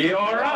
You're up.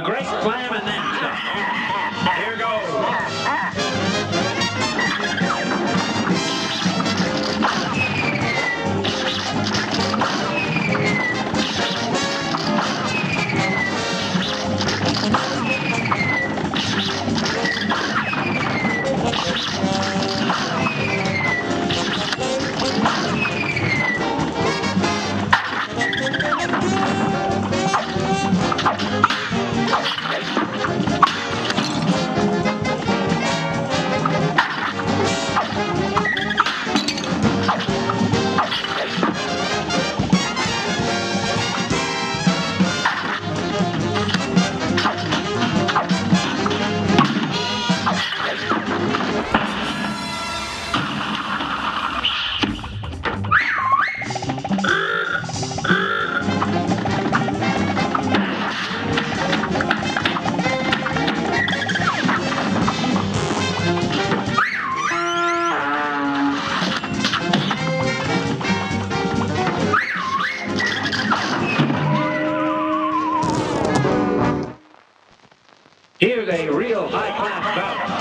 A great slam and then Here's a real high-class bout.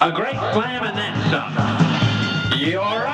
A great slam and then some. You're